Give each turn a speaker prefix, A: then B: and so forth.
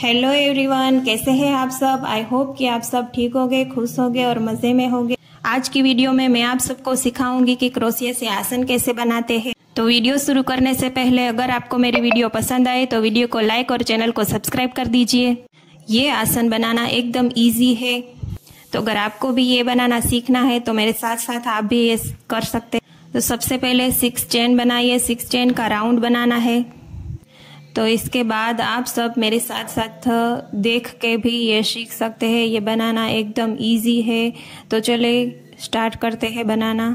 A: Hello everyone कैसे हैं आप सब? आई होप कि आप सब ठीक होगे, खुश होगे और मज़े में होगे। आज की वीडियो में मैं आप सबको सिखाऊँगी कि क्रोशिया से आसन कैसे बनाते हैं। तो वीडियो शुरू करने से पहले अगर आपको मेरी वीडियो पसंद आए तो वीडियो को लाइक और चैनल को सब्सक्राइब कर दीजिए। ये आसन बनाना एकदम ईजी है। तो अगर आपको भी ये बनाना सीखना है तो मेरे साथ साथ आप भी ये कर सकते तो सबसे पहले सिक्स चेन बनाइए। सिक्स चेन का राउंड बनाना है। तो इसके बाद आप सब मेरे साथ साथ देख के भी ये सीख सकते हैं। ये बनाना एकदम इजी है। तो चले स्टार्ट करते हैं बनाना।